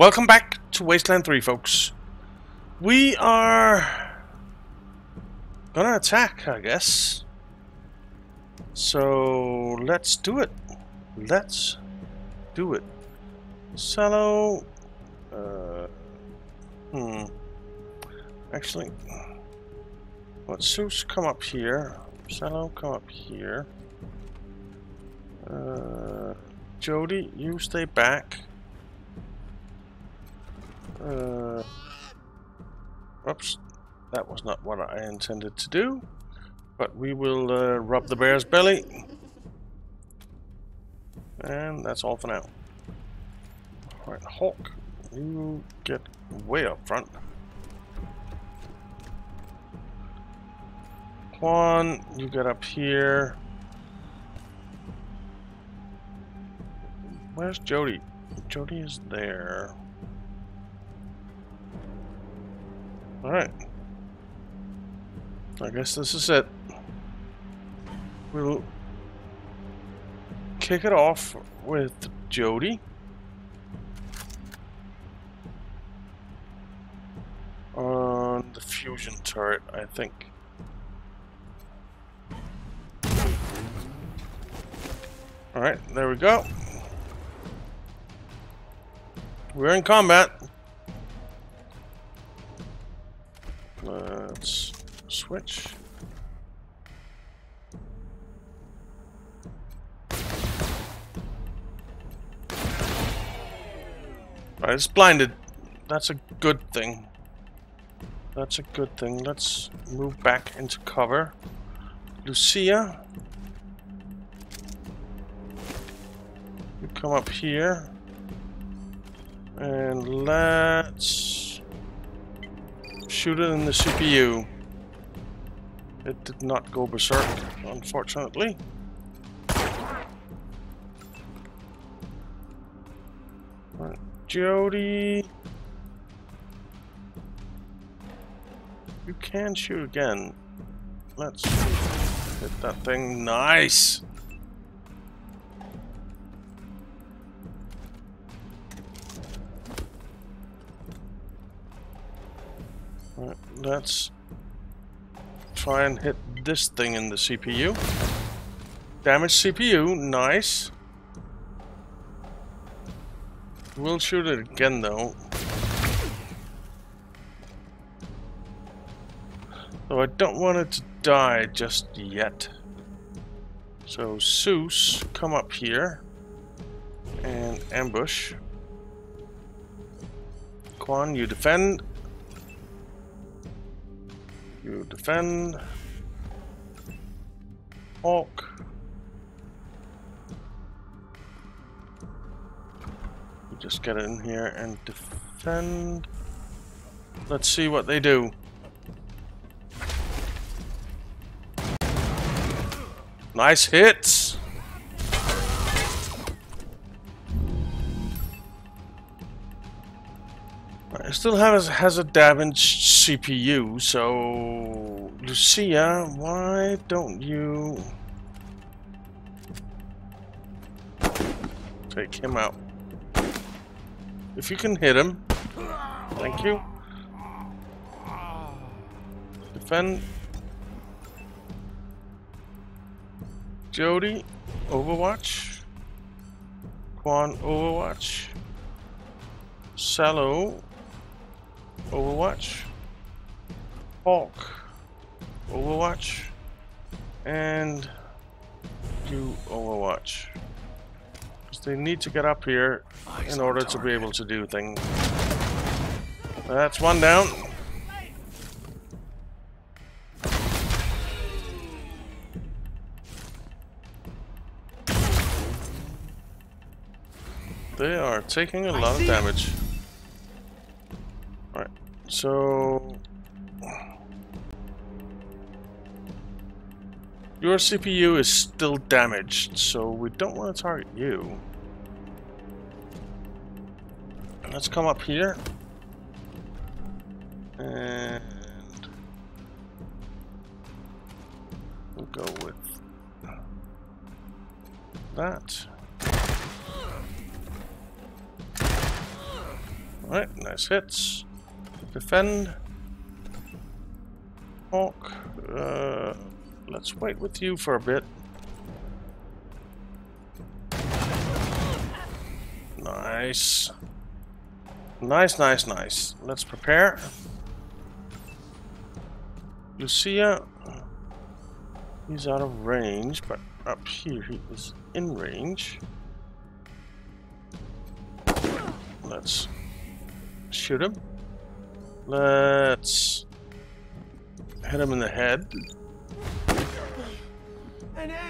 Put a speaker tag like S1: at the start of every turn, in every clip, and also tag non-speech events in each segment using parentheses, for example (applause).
S1: Welcome back to Wasteland 3, folks. We are gonna attack, I guess. So let's do it. Let's do it. Salo. Uh, hmm. Actually, let Zeus come up here. Salo, come up here. Uh, Jody, you stay back. Uh, oops, that was not what I intended to do. But we will uh, rub the bear's belly. And that's all for now. Alright, Hulk, you get way up front. Quan, you get up here. Where's Jody? Jody is there. Alright. I guess this is it. We'll kick it off with Jody. On the fusion turret, I think. Alright, there we go. We're in combat. Let's switch. Right, it's blinded. That's a good thing. That's a good thing. Let's move back into cover. Lucia. You come up here. And let's shoot it in the CPU. It did not go berserk, unfortunately. Right, Jody. You can shoot again. Let's hit that thing. Nice! Let's try and hit this thing in the CPU. Damage CPU, nice. We'll shoot it again though. Though I don't want it to die just yet. So Zeus, come up here and ambush. Quan, you defend. You defend. Hulk. You just get in here and defend. Let's see what they do. Nice hits. It still has has a damaged CPU, so Lucia, why don't you take him out? If you can hit him, thank you. Defend. Jody, Overwatch. Quan, Overwatch. Salo, Overwatch. Hulk, Overwatch. And you Overwatch. Because they need to get up here in order to be able to do things. That's one down. They are taking a lot of damage. So... Your CPU is still damaged, so we don't want to target you. Let's come up here. And... We'll go with... that. Alright, nice hits. Defend. Hawk. Uh, let's wait with you for a bit. Nice. Nice, nice, nice. Let's prepare. Lucia. He's out of range, but up here he is in range. Let's shoot him. Let's hit him in the head.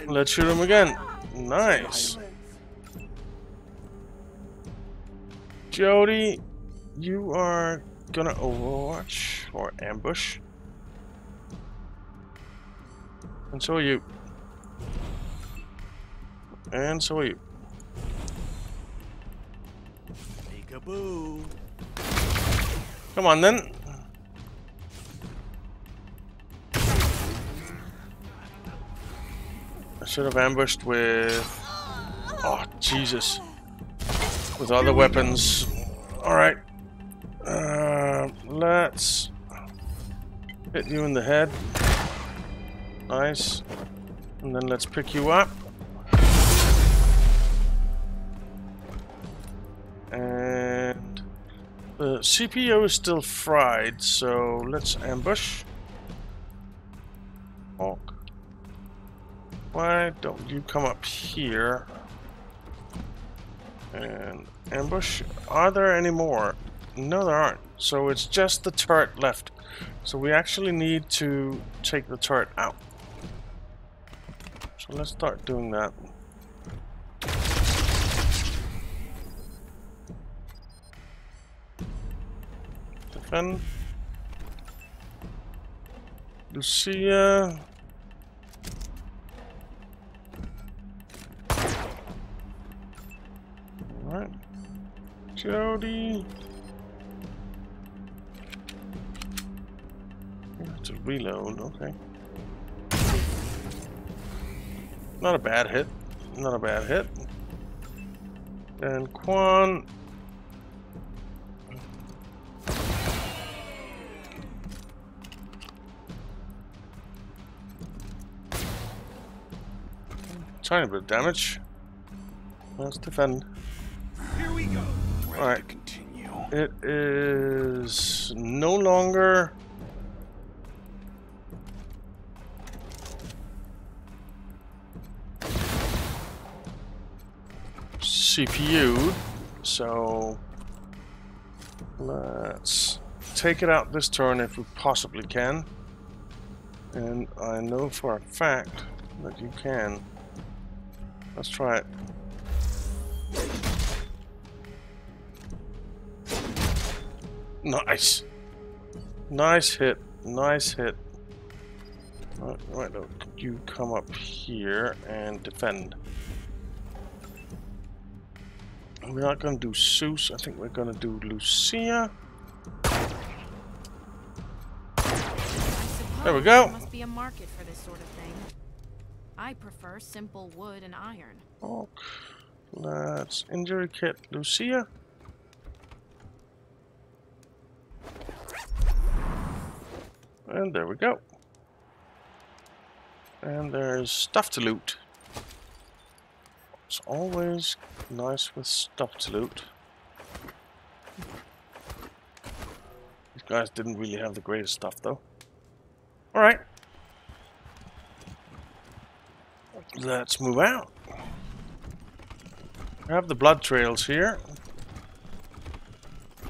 S1: Let's shoot him again. Nice. Jody, you are gonna overwatch or ambush. And so are you. And so are you. Peekaboo. Come on then. I should have ambushed with... Oh, Jesus. With other weapons. Alright. Uh, let's... Hit you in the head. Nice. And then let's pick you up. And Uh, the CPU is still fried, so let's ambush. Hawk. Why don't you come up here and ambush? Are there any more? No, there aren't. So it's just the turret left. So we actually need to take the turret out. So let's start doing that. Defend. Lucia. Alright. Jody. To reload, okay. Not a bad hit. Not a bad hit. And Quan. Tiny bit of damage. Let's defend. Here we go. Alright. Continue. It is no longer CPU, so let's take it out this turn if we possibly can. And I know for a fact that you can. Let's try it. Nice. Nice hit. Nice hit. Right, right, you come up here and defend. We're not going to do Zeus. I think we're going to do Lucia. There we go.
S2: Must be a market for this sort of thing. I prefer simple wood and iron.
S1: Okay. Let's injury kit Lucia. And there we go. And there's stuff to loot. It's always nice with stuff to loot. These guys didn't really have the greatest stuff though. Alright. Let's move out. I have the blood trails here.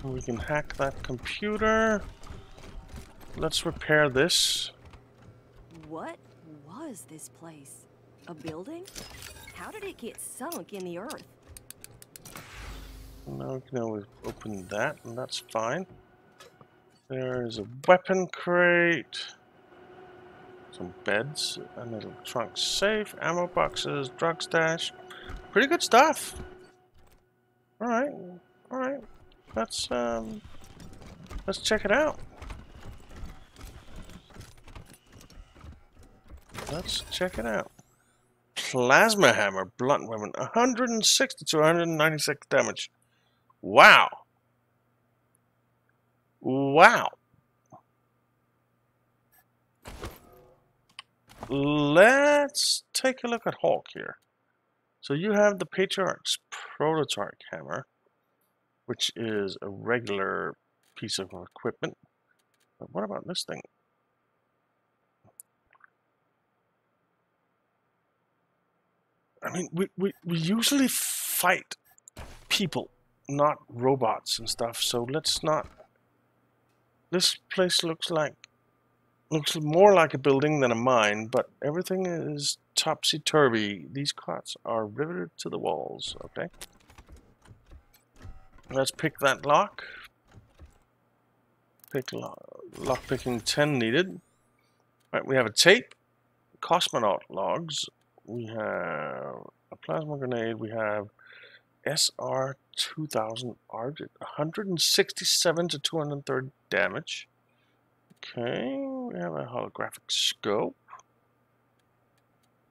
S1: We can hack that computer. Let's repair this.
S3: What was this place? A building? How did it get sunk in the earth?
S1: Now we can always open that, and that's fine. There's a weapon crate, some beds, a little trunk safe, ammo boxes, drug stash. Pretty good stuff. Alright, alright. Let's um let's check it out. Let's check it out. Plasma Hammer, Blunt Weapon, 160 to 196 damage. Wow. Wow. Let's take a look at Hawk here. So you have the Patriarch's Prototype Hammer, which is a regular piece of equipment. But what about this thing? I mean, we, we, we usually fight people, not robots and stuff, so let's not... This place looks like... Looks more like a building than a mine, but everything is topsy-turvy. These cots are riveted to the walls, okay? Let's pick that lock. Pick lo lock picking 10 needed. Right, we have a tape, cosmonaut logs, we have a plasma grenade, we have SR 2000 Argent, 167 to 230 damage. Okay, we have a holographic scope.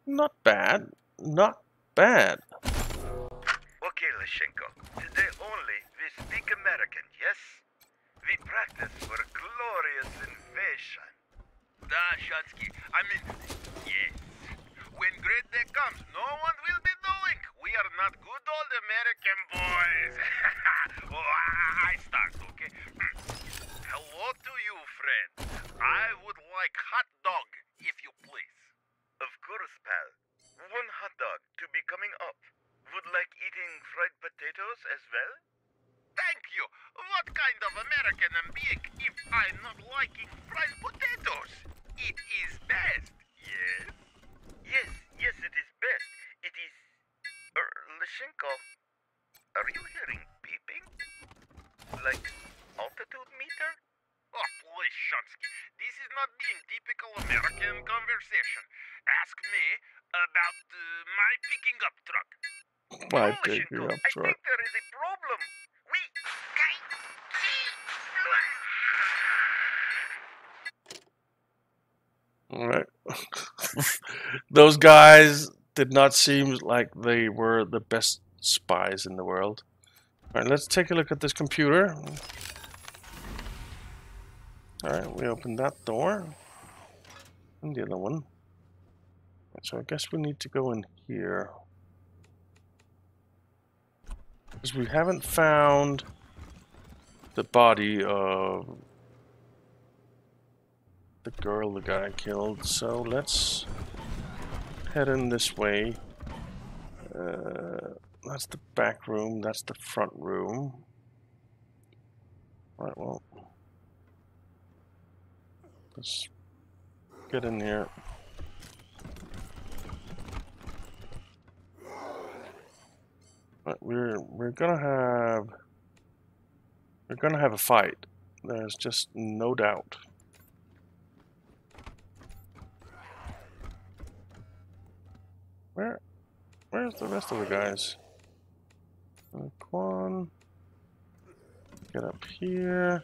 S1: Not bad, not bad.
S4: Okay, Lashenko. Today only we speak American, yes? We practice for a glorious invasion. Da, Shatsky. I mean, yes. When great day comes, no one will be knowing. We are not good old American boys. (laughs) oh, I I start, okay? Hmm. Hello to you, friend. I would like hot dog, if you please. Of course, pal. One hot dog to be coming up. Would like eating fried potatoes as well? Thank you. What kind of American am being if I'm not liking fried potatoes? It is best. Yes? Yes, yes, it is best. It is... Er, Lashenko, are you hearing beeping? Like altitude meter? Shunsky. This is not being typical American conversation. Ask me about uh, my picking up truck.
S1: My picking up
S4: I
S1: truck.
S4: think there is a problem. We can't see.
S1: Alright. (laughs) Those guys did not seem like they were the best spies in the world. Alright, let's take a look at this computer. Alright, we opened that door. And the other one. So I guess we need to go in here. Because we haven't found the body of the girl the guy killed, so let's head in this way. Uh, that's the back room, that's the front room. Right, well, let's get in here. But we're we're gonna have we're gonna have a fight. There's just no doubt. Where where's the rest of the guys? Quan get up here.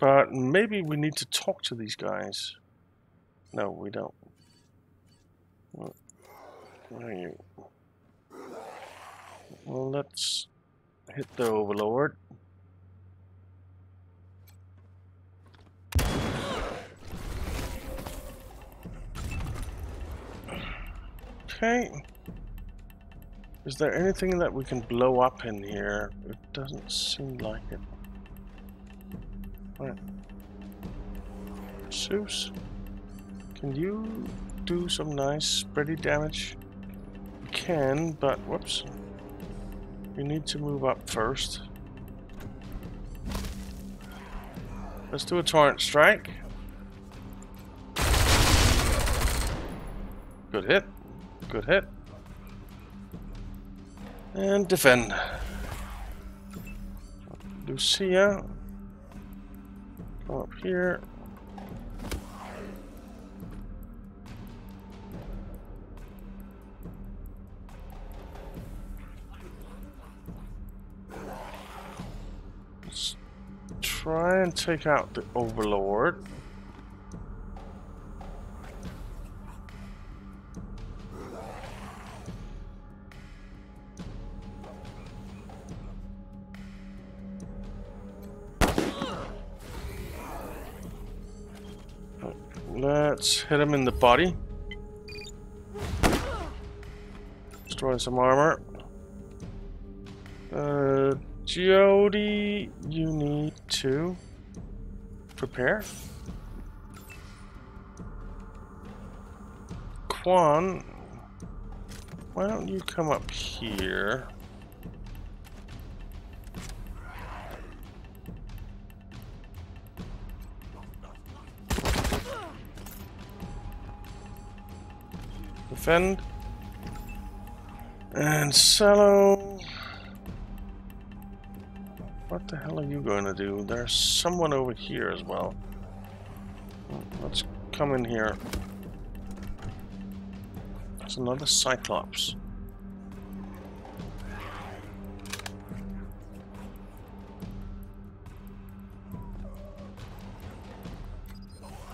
S1: But maybe we need to talk to these guys. No, we don't. Where are you? Well, let's hit the overlord. Okay. Is there anything that we can blow up in here? It doesn't seem like it. Right. Zeus, can you do some nice spready damage? You can, but whoops. You need to move up first. Let's do a torrent strike. Good hit. Good hit. And defend. Lucia. Come up here. Let's try and take out the Overlord. Let's hit him in the body. Destroy some armor. Uh, Jody, you need to prepare. Quan, why don't you come up here? Defend. And Cello. What the hell are you going to do? There's someone over here as well. Let's come in here. There's another Cyclops.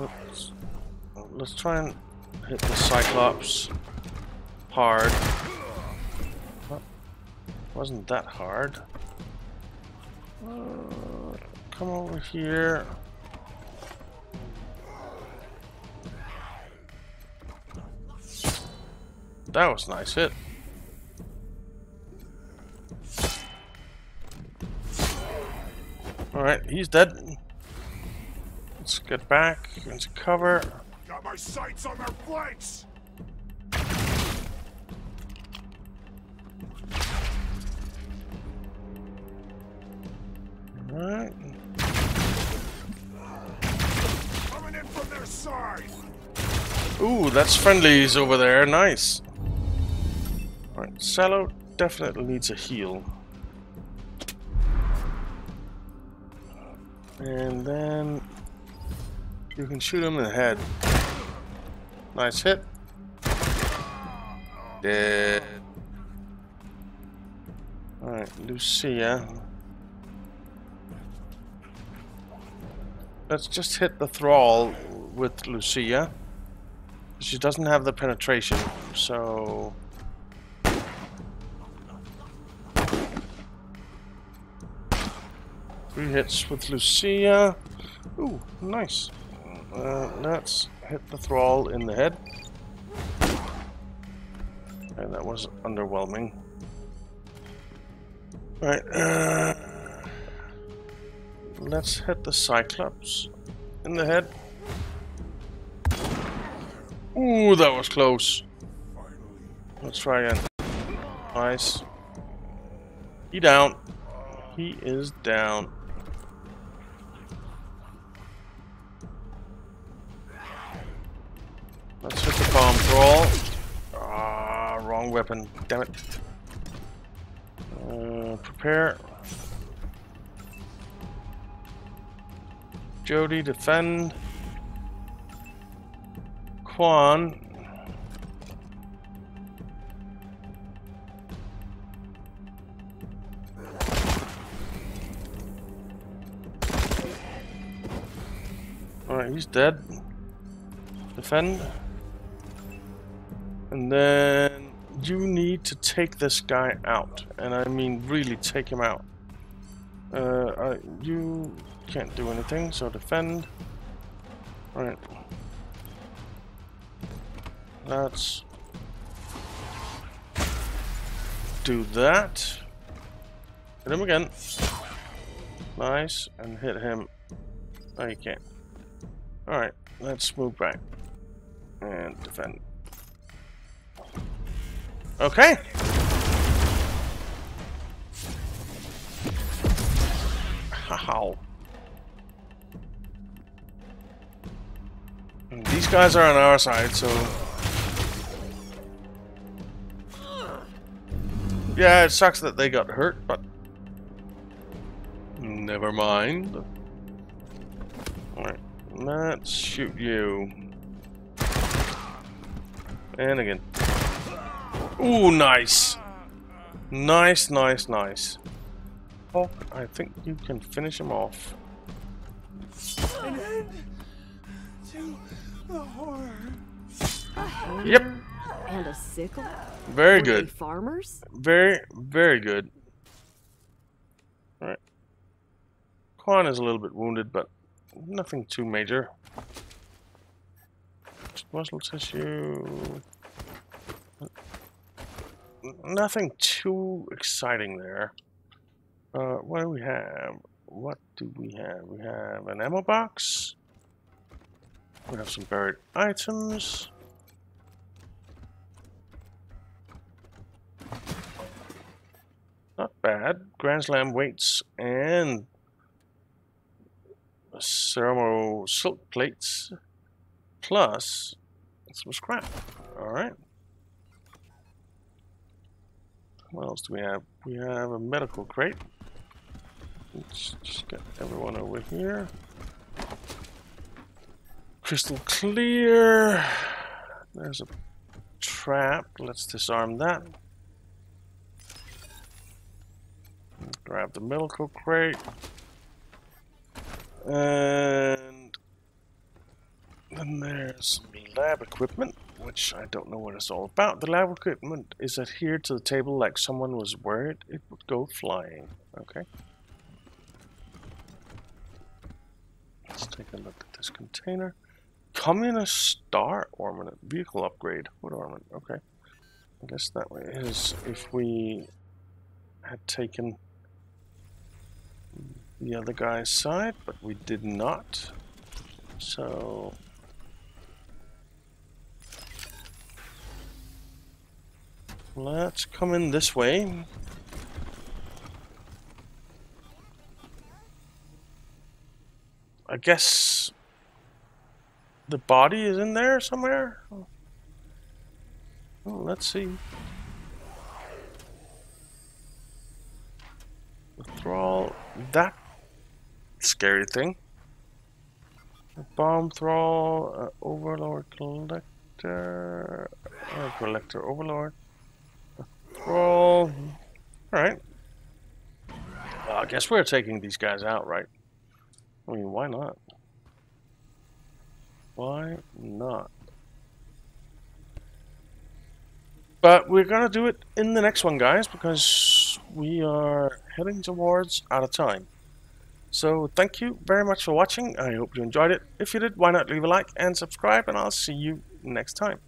S1: Let's, let's try and hit the Cyclops hard. Wasn't that hard. Uh, come over here. That was nice hit. Alright, he's dead. Let's get back into cover.
S5: My sights on their flanks!
S1: Alright.
S5: Coming in from their side!
S1: Ooh, that's friendlies over there. Nice. Alright, Cello definitely needs a heal. And then you can shoot him in the head. Nice hit. Dead. Alright, Lucia. Let's just hit the thrall with Lucia. She doesn't have the penetration, so... Three hits with Lucia. Ooh, nice. Uh, let's hit the thrall in the head. And that was underwhelming. Alright, uh, let's hit the Cyclops in the head. Ooh, that was close. Let's try again. Nice. He down. He is down. Weapon. Damn it. Uh, prepare. Jody, defend. Quan. Alright, he's dead. Defend. And then you need to take this guy out. And I mean really take him out. Uh, I, you can't do anything, so defend. Alright. Let's do that. Hit him again. Nice. And hit him. Oh, you can't. Alright, let's move back. And defend. Okay. How? These guys are on our side, so... Yeah, it sucks that they got hurt, but... Never mind. Alright, let's shoot you. And again. Ooh, nice. Nice, nice, nice. Oh, I think you can finish him off.
S5: An end to the horror.
S1: Yep.
S3: And a sickle?
S1: Very
S3: Were
S1: good.
S3: farmers?
S1: Very, very good. Alright. Quan is a little bit wounded, but nothing too major. muscle tissue. Nothing too exciting there. Uh, what do we have? What do we have? We have an ammo box. We have some buried items. Not bad. Grand Slam weights and ceremonial silk plates plus some scrap. Alright. What else do we have? We have a medical crate. Let's just get everyone over here. Crystal clear. There's a trap. Let's disarm that. Grab the medical crate. And then there's some lab equipment, which I don't know what it's all about. The lab equipment is adhered to the table like someone was worried it would go flying. Okay. Let's take a look at this container. Communist Star Ornament. Vehicle upgrade. What ornament? Okay. I guess that way is if we had taken the other guy's side, but we did not. So... Let's come in this way. I guess the body is in there somewhere? Oh, let's see. Thrall, that scary thing. A bomb thrall, uh, overlord collector, uh, collector overlord. Thrall. Alright. Well, I guess we're taking these guys out, right? I mean, why not? Why not? But we're gonna do it in the next one, guys, because we are heading towards out of time. So thank you very much for watching. I hope you enjoyed it. If you did, why not leave a like and subscribe, and I'll see you next time.